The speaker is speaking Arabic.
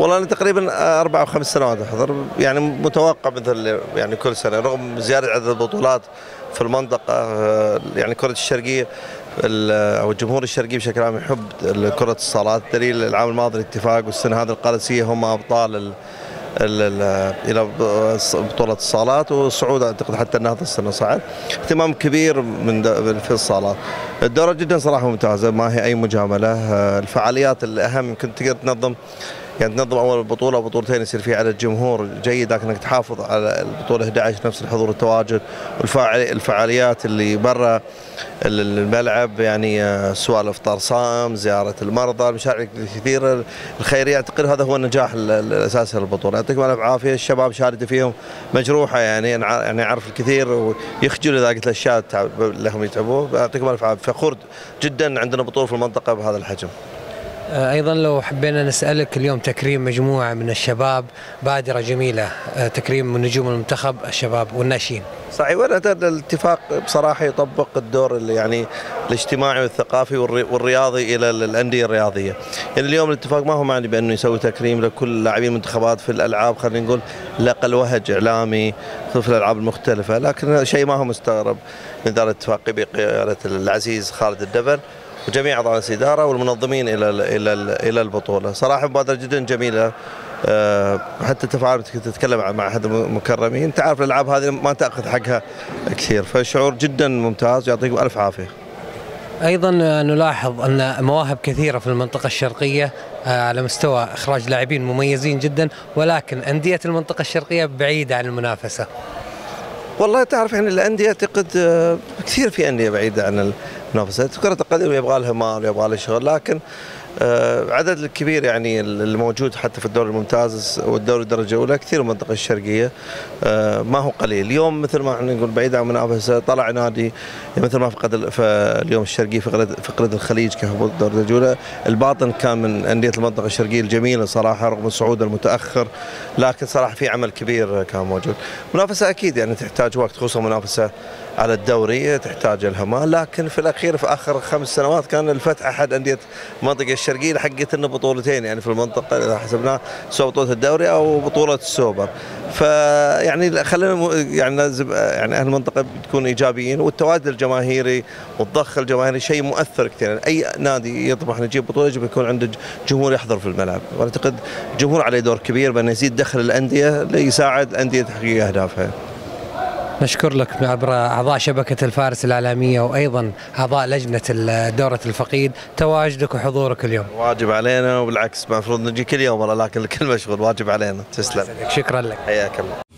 والله أنا تقريبا أربع أو خمس سنوات أحضر. يعني متوقع مثل يعني كل سنة رغم زيادة عدد البطولات في المنطقة آه، يعني كرة الشرقية أو الجمهور الشرقي بشكل عام يحب كره الصالات. دليل العام الماضي الاتفاق والسنة هذه القادسية هم أبطال إلى بطولة الصالات والصعود أعتقد حتى النهضه السنة صعد. اهتمام كبير من في الصالات. الدورة جدا صراحة ممتازة ما هي أي مجاملة. الفعاليات الأهم يمكن تقدر تنظم يعني تنظم أول بطولة وبطولتين يصير في عدد جمهور جيد لكنك تحافظ على البطولة 11 نفس الحضور والتواجد والفعاليات اللي برا الملعب يعني آه، سواء الافطار صائم زيارة المرضى المشاريع الكثيره الخيرية. أعتقد هذا هو النجاح الأساسي للبطولة. يعطيكم الف عافية. الشباب شهادتي فيهم مجروحة يعني يعني اعرف الكثير ويخجل إذا قلت الأشياء لهم يتعبوا يعطيكم الف عافية. فخور جدا عندنا بطولة في المنطقة بهذا الحجم. أيضا لو حبينا نسألك اليوم تكريم مجموعة من الشباب بادرة جميلة آه، تكريم من نجوم المنتخب الشباب والناشئين. صحيح وهذا الاتفاق بصراحة يطبق الدور اللي يعني الاجتماعي والثقافي والرياضي إلى الأندية الرياضية. يعني اليوم الاتفاق ما هو معني بأنه يسوي تكريم لكل لاعبين المنتخبات في الألعاب خلينا نقول لقل وهج إعلامي في الألعاب المختلفة، لكن شيء ما هو مستغرب من دار الاتفاق بقيادة العزيز خالد الدبر. وجميع أعضاء الإدارة والمنظمين إلى إلى إلى البطولة، صراحة مبادرة جدا جميلة آه، حتى تفاعل تتكلم مع أحد المكرمين، أنت عارف الألعاب هذه ما تأخذ حقها كثير، فشعور جدا ممتاز يعطيكم ألف عافية. أيضا نلاحظ أن مواهب كثيرة في المنطقة الشرقية آه، على مستوى إخراج لاعبين مميزين جدا ولكن أندية المنطقة الشرقية بعيدة عن المنافسة. والله تعرف يعني الأندية أعتقد آه، كثير في أندية بعيدة عن المنافسه، كره القدم يبغى لها مال يبغى لها شغل لكن عدد الكبير يعني الموجود حتى في الدوري الممتاز والدوري الدرجة الأولى كثير من المنطقة الشرقية آه، ما هو قليل، اليوم مثل ما إحنا نقول بعيد عن المنافسه طلع نادي مثل ما فقد اليوم الشرقي فقد الخليج كهبوط الدوري الدرجة الأولى، الباطن كان من أندية المنطقة الشرقية الجميلة صراحة رغم الصعود المتأخر لكن صراحة في عمل كبير كان موجود. منافسة أكيد يعني تحتاج وقت خصوصا منافسة على الدوري تحتاج لها مال لكن في الأخير في آخر خمس سنوات كان الفتح أحد أندية المنطقة الشرقية حقت بطولتين يعني في المنطقة إذا حسبناها سواء بطولة الدوري أو بطولة السوبر. فيعني خلينا يعني يعني أهل المنطقة بتكون إيجابيين والتواجد الجماهيري والضخ الجماهيري شيء مؤثر كثير. يعني أي نادي يطمح إنه يجيب بطولة يجب يكون عنده جمهور يحضر في الملعب. وأعتقد الجمهور عليه دور كبير بانه يزيد دخل الأندية ليساعد الانديه تحقيق أهدافها. نشكر لك عبر أعضاء شبكة الفارس الإعلامية وأيضا أعضاء لجنة دوره الفقيد تواجدك وحضورك اليوم. واجب علينا وبالعكس المفروض نجي كل يوم والله لكن الكل مشغول واجب علينا تسلم. شكرا لك. حياك الله.